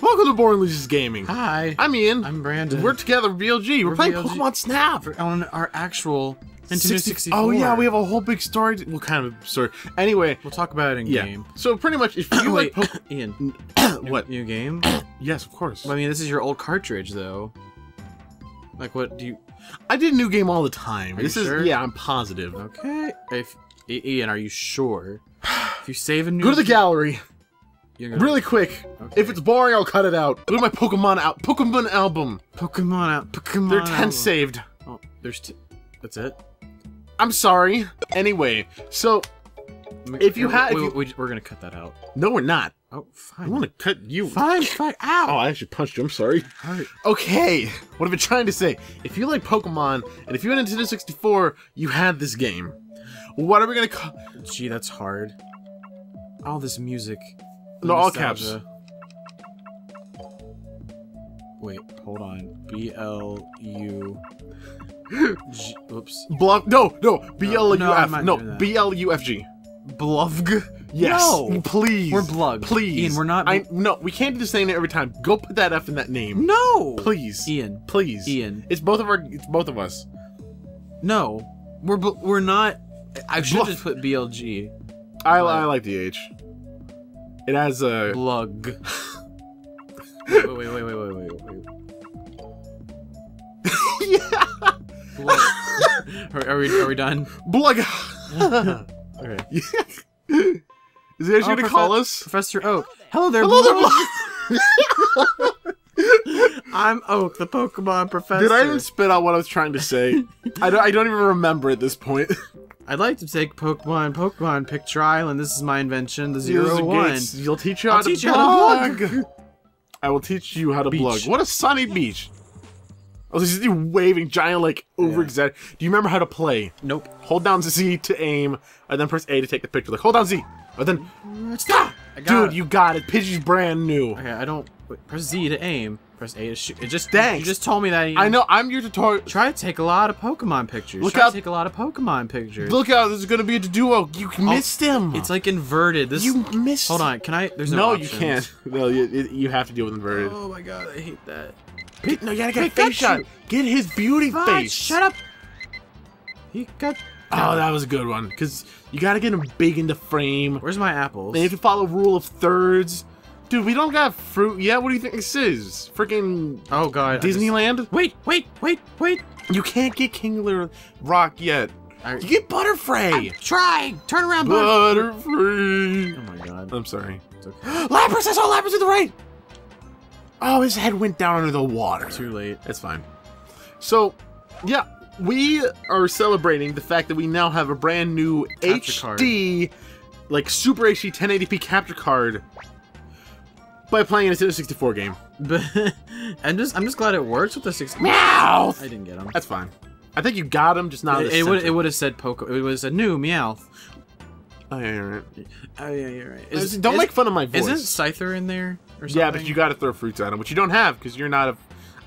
Welcome to Born Losers Gaming. Hi. I'm Ian. I'm Brandon. We're together, BLG. We're, We're playing BLG. Pokemon Snap. on our actual Nintendo 64. Oh yeah, we have a whole big story. To, well, kind of story. Anyway, We'll talk about it in yeah. game. So pretty much, if you like Wait, Ian. what? New game? Yes, of course. I mean, this is your old cartridge, though. Like, what do you? I did new game all the time. Are this you is sure? yeah, I'm positive. Okay. If Ian, are you sure? If you save a new, Go to the gallery you're gonna- really quick. Okay. If it's boring, I'll cut it out. Go to my Pokemon out Pokemon album. Pokemon out. Pokemon. They're ten album. saved. Oh, there's. T- that's it. I'm sorry. Anyway, so If you Wait, had- if wait, you- wait, we're gonna cut that out. no, we're not. Oh, fine. I want to cut you. Fine, fine. Ow! Oh, I actually punched you. I'm sorry. Hurt. Okay, what have I been trying to say? If you like Pokemon, and if you had Nintendo 64, you had this game. What are we gonna call? Gee, that's hard. All this music. The No, all caps. Wait, hold on. B L U. G. Oops. Bluff? No, no. B L U F. not No. B L U F G. Bluvg. Yes. No. Please. We're Blug. Please. Ian, we're not- I no. We can't do the same every time. Go put that F in that name. No. Please. Ian. Please. Ian. It's both of our. It's both of us. No. We're we're not. I should Bluff. just put BLG. I, I like the H. It has a. Blug. wait, wait, wait, wait, wait, wait, wait. yeah. Blug. are, are we are we done? Blug. Okay. Is it actually Oh, gonna Profe- call us? Professor Oak. Hello there. Hello there, Blug. Blug. I'm Oak, the Pokemon professor. Did I even spit out what I was trying to say? I don't. I don't even remember at this point. I'd like to take Pokemon Pokemon Picture Island. This is my invention, the Zero One. You'll teach you how I'll to teach you how to. I will teach you how to Beach. blug. What a sunny beach. Oh, this is waving giant like over exaggerated. Do you remember how to play? Nope. Hold down Z to aim, and then press A to take the picture. Like hold down Z, and then Stop! Dude, it. you got it. Pidgey's brand new. Okay, I don't. Wait, press Z to aim. Press A to shoot. It just. Thanks. You just told me that. I know. I'm your tutorial. Try to take a lot of Pokemon pictures. Look Try out- to take a lot of Pokemon pictures. Look out! This is gonna be a duo. You oh, missed him. It's like inverted. This. you missed. Hold on. Can I? There's no. No, you can't. No, you, you have to deal with inverted. Oh my god, I hate that. No, you gotta get a face shot. Get his beauty face. shut up. He got. Oh, that was a good one. Because you gotta get him big into frame. Where's my apples? And you have to follow rule of thirds. Dude, we don't got fruit yet. What do you think this is? Freaking Oh god. I just- Disneyland? Wait, wait, wait, wait. You can't get Kingler Rock yet. I- You get Butterfree. Trying. Turn around, bud. Butterfree. Oh my god. I'm sorry. It's okay. Lapras! I saw Lapras to the right! Oh, his head went down under the water. Too late. It's fine. So, yeah, we are celebrating the fact that we now have a brand new Capture HD, like Super HD 1080p capture card by playing a Nintendo 64 game. But I'm just I'm just glad it works with the six. Meow! I didn't get him. That's fine. I think you got him, just not It, the it would it would have said Poke. It was a new Meowth. Oh, yeah, you're right. Oh yeah, you're right. Listen, Don't make fun of my voice. Isn't Scyther in there or something? yeah, but you got to throw fruits at him, which you don't have because you're not a.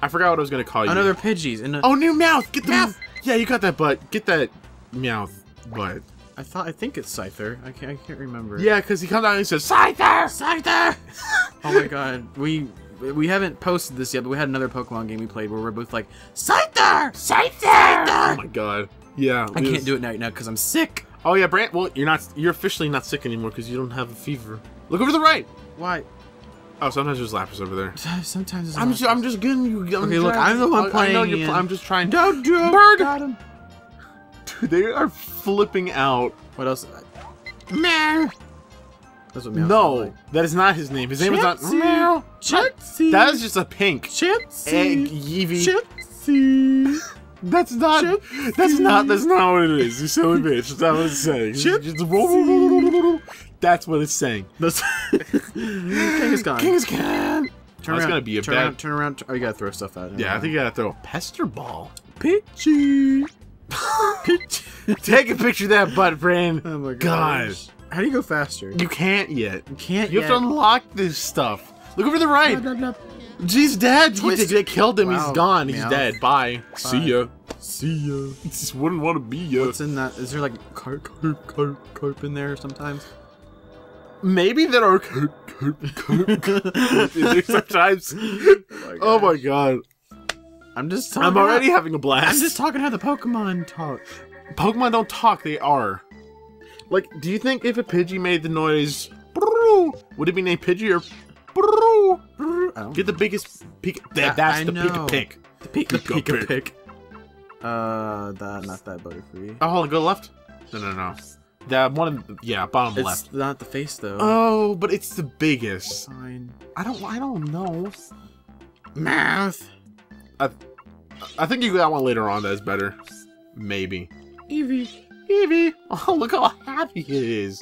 I forgot what I was gonna call you. Another Pidgeys. And Oh, new Meowth. Get the Meowth. Yeah, you got that butt. Get that mouth butt. I thought I think it's Scyther. I can't I can't remember. Yeah, because he comes out and he says, Scyther! Scyther. oh my god, we we haven't posted this yet, but we had another Pokemon game we played where we're both like Scyther, Scyther. Oh my god. Yeah. I can't do it right now because I'm sick. Oh yeah, Brant. Well, you're not. You're officially not sick anymore because you don't have a fever. Look over to the right. Why? Oh, sometimes there's Lapras over there. Sometimes it's I'm not- just. I'm just getting you. I'm Okay, look, I'm the one I- I know you're. in. pl- I'm just trying. Don't do it. Bird! Got him. Dude, they are flipping out. What else? Meow. That's what Meow no, like. that is not his name. His name is not. Chipsy. Meow. Chipsy. That is just a pink Chipsy. egg Eevee. Chipsy. That's not. Chipsy. That's not. That's not what it is. You silly bitch. That's not what it's saying. It's Chipsy. That's what it's saying. That's Kangaskhan. Kangaskhan. Turn That's around, gonna be a turn bad- Around, turn around. Oh, you gotta throw stuff at him. Yeah, I think you gotta throw a pester ball. Pidgey. Take a picture of that butt, Fran. Oh my God. gosh. How do you go faster? You can't yet. You can't You have to unlock this stuff. Look over the right. Blah, blah, blah. He's dead. He-. They killed him. He's gone. He's dead. Bye. See ya. See ya. Just wouldn't want to be ya. What's in that? Is there like carp, carp, carp, carp in there sometimes? maybe there are carp, carp, carp sometimes. Oh my oh god. I'm just talking. I'm already How, having a blast. I'm just talking how the Pokemon talk. Pokemon don't talk, they are. Like, do you think if a Pidgey made the noise, would it be named Pidgey or? Get the biggest peak. That, that's I the pick a know. pick. The Pika Pika Pick. Uh, that not that Butterfree. Oh, hold on, go left. No, no, no. That one. Yeah, bottom It's left. not the face though. Oh, but it's the biggest. Fine. I don't. I don't know. Mouth. I I think you got one later on that is better. Maybe. Eevee. Eevee. Oh, look how happy it is.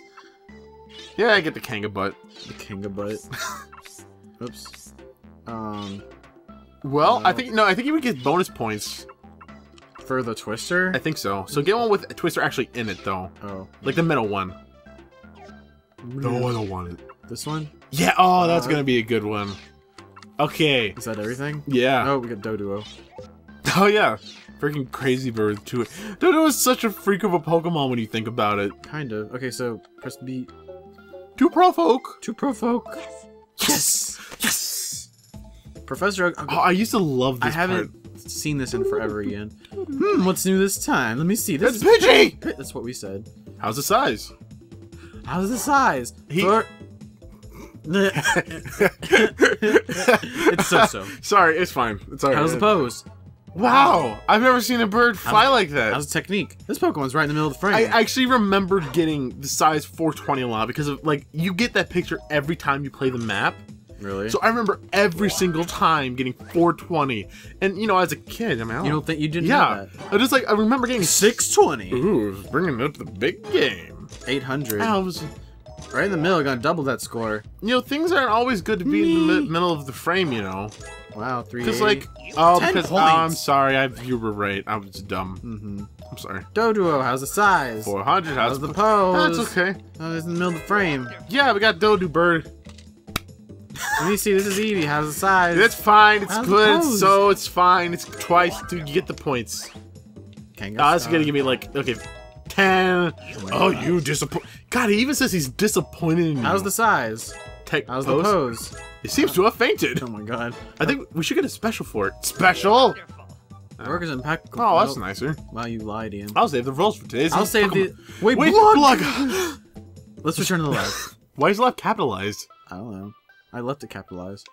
Yeah, I get the Kanga butt. The Kinga butt. Oops. Um, Well, I think no. I think you would get bonus points. for the Twister. I think so. So get one with a Twister actually in it though, oh. like the middle one. No, I don't want it. This one? Yeah. Oh, that's Uh, gonna be a good one. Okay. Is that everything? Yeah. Oh, we got Doduo. Oh yeah. Freaking crazy bird to it. Dodo is such a freak of a Pokemon when you think about it. Kind of. Okay, so press B To provoke. to provoke. Yes. Yes. Yes. Professor Oak. Oh, I used to love this I haven't part. seen this in forever again. Hmm, what's new this time? Let me see. This It's is Pidgey. That's what we said. How's the size? How's the size? He- For- it's so so. Sorry, it's fine. It's alright. How's the pose? Wow, I've never seen a bird fly like that. How's the technique? This Pokemon's right in the middle of the frame. I actually remember getting the size 420 a lot because of like you get that picture every time you play the map. really? So I remember every single time getting 420, and you know, as a kid, I mean, I you don't think you didn't know yeah, that? I just like I remember getting 620. Ooh, bringing up the big game. 800. I was, Right in the middle, gonna double that score. you know, things aren't always good to be in the middle of the frame, you know, Wow, three. because like, oh, because oh. I'm sorry, I you were right, I was dumb. Mm-hmm. I'm sorry. Doduo, how's the size? 400. How's How's the pose? That's okay. Oh, it's in the middle of the frame. Yeah, we got Dodu Bird. Let me see, this is Eevee. How's the size? It's fine. It's How's good. So it's fine. It's twice. Dude, you get the points. Kangaskhan. Oh, that's gonna give me like okay, ten. Oh, you disappoint. God, he even says he's disappointed in you. How's the size? tech How's pose? the pose? He seems to have fainted. Oh my god. I think we should get a special for it. Special. Workers impeccable. Oh, that's Nope. nicer. Wow, you lied, Ian. I'll save the rolls for today's. I'll save the. Pokemon. Wait, Wait, blood! blood. Let's return to the left. Why is left capitalized? I don't know. I left it capitalized.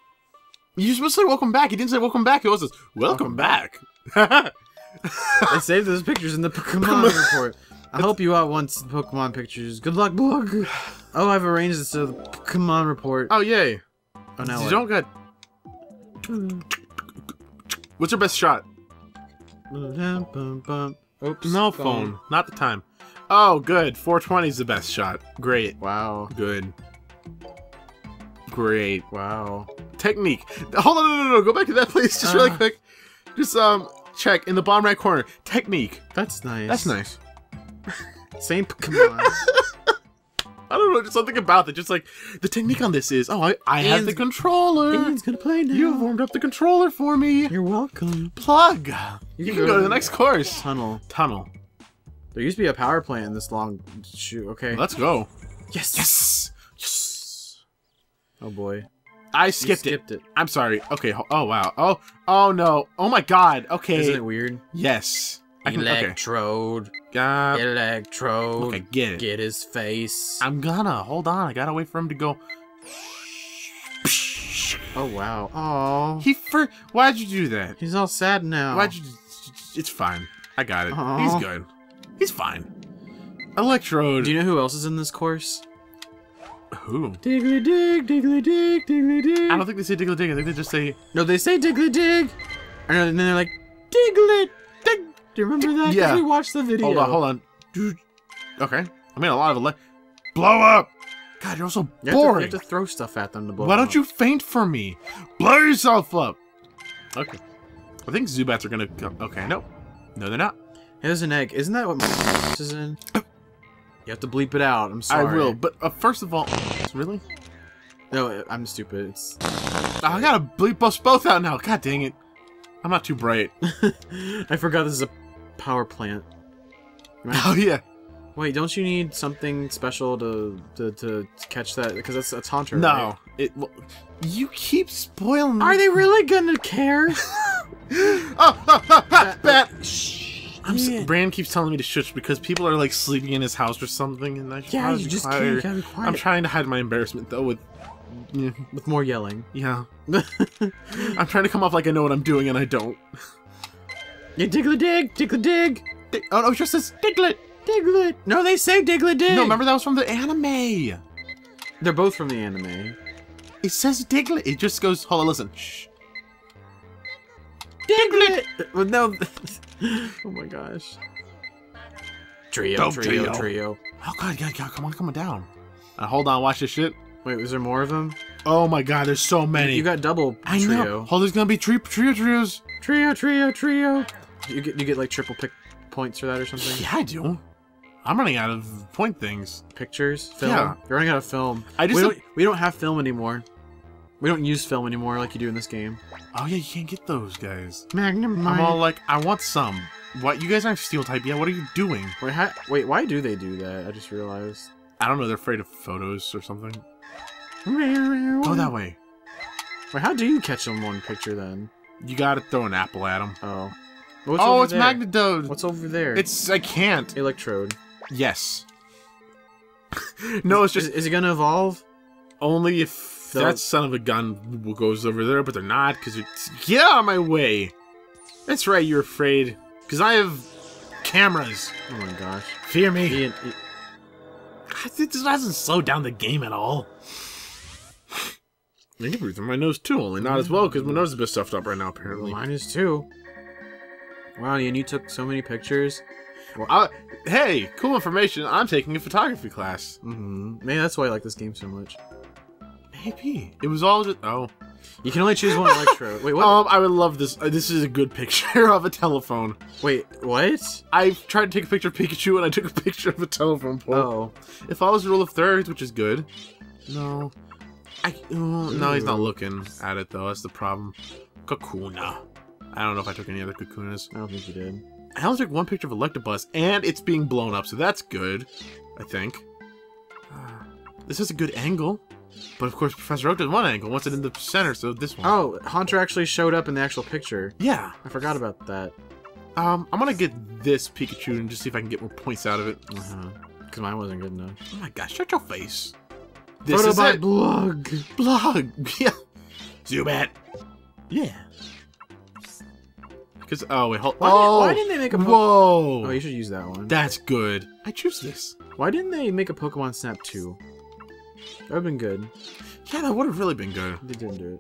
You're supposed to say welcome back. He didn't say welcome back. It was just welcome, Welcome back. I saved those pictures in the Pokemon report. I'll help you out once the Pokemon pictures. Good luck, blog. Oh, I've arranged this to the Pokemon report. oh yay! Oh, now you don't got. What's your best shot? Oops. No phone. Not the time. Oh, good. 420 is the best shot. Great. Wow. Good. Great. Wow. Technique. Hold on, no, no, no. Go back to that, please. Just really Uh. quick. Just um, check in the bottom right corner. Technique. That's nice. That's nice. Same Pokemon. I don't know, just something about it. Just like the technique on this is, oh, I, I have the controller. Ian's gonna play now. You warmed up the controller for me. You're welcome. Plug. You, can go to the next course. tunnel. Tunnel. There used to be a power plant in this long shoot. Okay. Let's go. yes. Yes. Yes. Oh boy. I skipped, skipped it. it. I'm sorry. Okay. Oh wow. Oh. Oh no. Oh my God. Okay. Isn't it weird? Yes. I can. Okay. Electrode. Uh, Electrode. okay. Get it. Get his face. I'm gonna hold on. I gotta wait for him to go. Oh wow. Oh. He for. Why'd you do that? He's all sad now. Why'd you? It's fine. I got it. Aw. He's good. He's fine. Electrode. Do you know who else is in this course? Who? Diggly dig, diggly dig, diggly dig. I don't think they say Diggly Dig. I think they just say. No, they say diggly dig. And then they're like, diggly dig. Do you remember that? 'Cause Yeah. We watched the video. Hold on. Hold on. Dude. Okay. I mean a lot of ele- Blow up. God, you're so You have, to, you have to throw stuff at them to blow Why don't you faint for me? Blow yourself up. Okay. I think Zubats are gonna come. Okay, no. No, they're not. up. Here's an egg. Isn't that what my is in? You have to bleep it out. I'm sorry. I will, but uh, first of all, really? No, I'm stupid. It's... I gotta bleep us both out now. God dang it. I'm not too bright. I forgot this is a power plant. Oh yeah. Wait, don't you need something special to to, to catch that? Because that's that's Haunter. No, right? it. Well, you keep spoiling. Are they really gonna care? oh, oh, oh, oh, bat. I'm Yeah. s- Brand keeps telling me to shush because people are like sleeping in his house or something, and I should Yeah, you just can't be quiet. I'm trying to hide my embarrassment though. With yeah, With more yelling. yeah, I'm trying to come off like I know what I'm doing, and I don't. Yeah, Diglett dig, Diglett dig, Di- Oh no, it just says Diglett. Diglett. No, they say Diglett dig. No, remember that was from the anime. They're both from the anime. It says Diglett. It just goes. Hold on, listen. Shh. Diglett. Well, no. oh my gosh. Trio, Dugtrio, trio. trio, Oh god, god, god, come on, come on down. Uh, hold on, watch this shit. Wait, was there more of them? Oh my god, there's so many. You got double I trio. know. Oh, there's gonna be tri- trio trios. Trio, trio, trio. You get you get like triple pick points for that or something. Yeah, I do. I'm running out of point things. Pictures, film. Yeah. You're running out of film. I just we don't- we don't have film anymore. We don't use film anymore like you do in this game. Oh yeah, you can't get those guys. Magnum I'm all like, I want some. What? You guys aren't steel type yet. What are you doing? Wait, how, wait, why do they do that? I just realized. I don't know. They're afraid of photos or something. Go Go that way. Wait, how do you catch them one picture then? You gotta throw an apple at them. Oh. What's oh, it's there? Magnetode. What's over there? It's I can't. Electrode. Yes. no, it's just is it gonna evolve? only if The- that son of a gun goes over there, but they're not because it's get out of my way. That's right. You're afraid because I have cameras. Oh my gosh. Fear me. Ian, i- It just doesn't slow down the game at all. I can breathe through my nose too, only not as well because my nose is a bit stuffed up right now. Apparently. mine is too. Wow, and you took so many pictures. Uh, hey, cool information. I'm taking a photography class. Mm-hmm. Maybe that's why I like this game so much. Maybe it was all just oh. You can only choose one electrode. Wait, what? Um, I would love this. Uh, this is a good picture of a telephone. Wait, what? I tried to take a picture of Pikachu and I took a picture of a telephone pole. Oh. It follows the rule of thirds, which is good. No. I oh, no, he's not looking at it though. That's the problem. Kakuna. I don't know if I took any other Kakunas. I don't think you did. I only took one picture of Electabuzz, and it's being blown up, so that's good. I think. This is a good angle, but of course Professor Oak does one angle, wants it in the center, so this one. Oh, Haunter actually showed up in the actual picture. Yeah. I forgot about that. Um, I'm gonna get this Pikachu and just see if I can get more points out of it. Uh-huh. Because mine wasn't good enough. Oh my gosh, shut your face. This is Photobot it. blog. blog. Yeah. Zubat. Yeah. Because oh wait, hold. Why, oh, did, why didn't they make a po- oh, whoa. Oh, you should use that one. That's good. I choose this. Why didn't they make a Pokemon Snap 2? That would have been good. Yeah, that would have really been good. They didn't do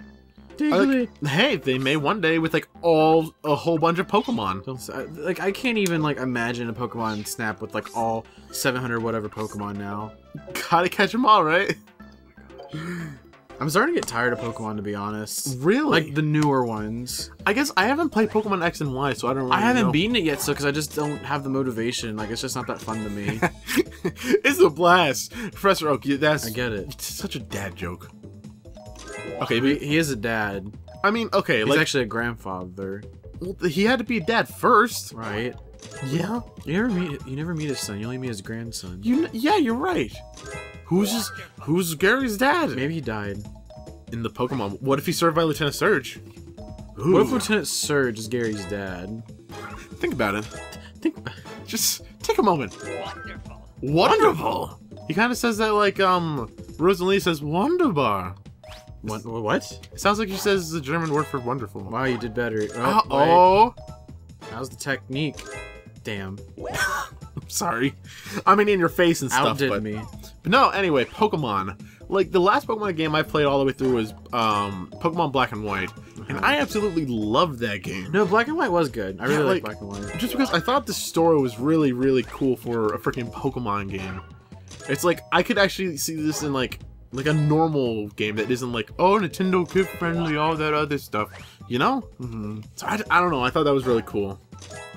it. Like- hey, they may one day with like all a whole bunch of Pokemon. Don't like I can't even like imagine a Pokemon Snap with like all 700 whatever Pokemon now. Gotta catch them all, right? Oh I'm starting to get tired of Pokemon to be honest. Really? Like the newer ones. I guess I haven't played Pokemon X and Y, so I don't. Really I haven't know. beaten it yet, so because I just don't have the motivation. Like it's just not that fun to me. it's a blast, Professor Oak. That's I get it. It's such a dad joke. Okay, He, he is a dad. I mean, okay, He's like actually a grandfather, well, he had to be a dad first. right? Yeah. You never meet you never meet his son. You only meet his grandson. You. Yeah, you're right. Who's his? Who's Gary's dad? Maybe he died. in the Pokemon. What if he served by Lieutenant Surge? Ooh, What if Lieutenant Surge is Gary's dad? think about it. Think. Just take a moment. Wonderful. Wonderful. He kind of says that like um Rosalie says wunderbar. What? What? It sounds like he says the German word for wonderful. Wow, you did better. Uh Oh, wait. oh. How's the technique? Damn. I'm sorry. I mean in your face and stuff. Outdid but, me. But no, anyway, Pokemon. Like the last Pokemon game I played all the way through was um Pokemon Black and White. And I absolutely loved that game. No, Black and White was good. I really like like- Black and White. just because I thought the story was really, really cool for a freaking Pokemon game. It's like I could actually see this in like like a normal game that isn't like oh Nintendo kid friendly, all that other stuff, you know. Mm -hmm. So I, I don't know. I thought that was really cool.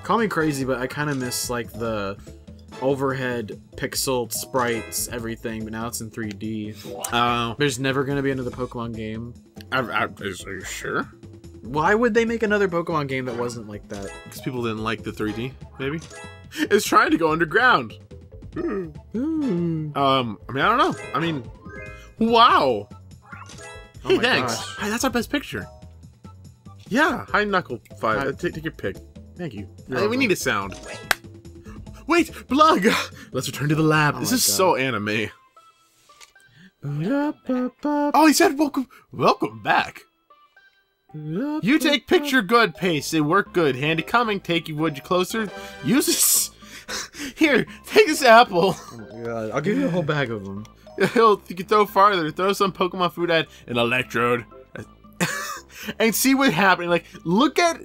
Call me crazy, but I kind of miss like the overhead pixel sprites, everything. But now it's in 3D. Uh, There's never gonna be another Pokemon game. I, I, is, are you sure? Why would they make another Pokemon game that wasn't like that? Because people didn't like the 3D, maybe. It's trying to go underground. Um, I mean, I don't know. I mean, wow. Oh Hey, thanks. that's our best picture. Yeah, hi Knuckle Five. Hi. Uh, take, take your pick. Thank you. Hey, we need a sound. Wait, Blug! Let's return to the lab. Oh this is God. so anime. Oh, he said welcome welcome back. You take picture good, pace. They work good. Handy coming. Take you would you closer. Use this. Here, take this apple. Oh my god, I'll give you a whole bag of them. He'll you can throw farther. Throw some Pokemon food at an electrode, and see what happens. Like, look at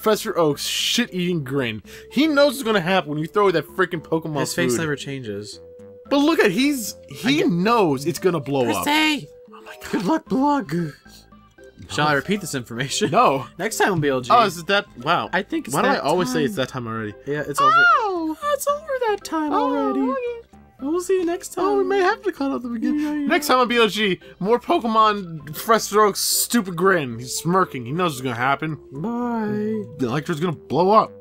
Professor Oak's shit-eating grin. He knows what's gonna happen when you throw that freaking Pokemon His food. face never changes. But look at he's he knows it's gonna blow up. Hey! Oh my Good luck, blog. Shall I repeat this information? No. Next time on BLG. Oh, is it that? Wow. I think it's Why do I that always say it's that time already? Yeah, it's over. Oh, it's over that time oh, already. We'll see you next time. Oh, we may have to cut out the beginning. Yeah, yeah. Next time on BLG, more Pokemon Oak's stupid grin. He's smirking. He knows what's gonna happen. Bye. The electrode's gonna blow up.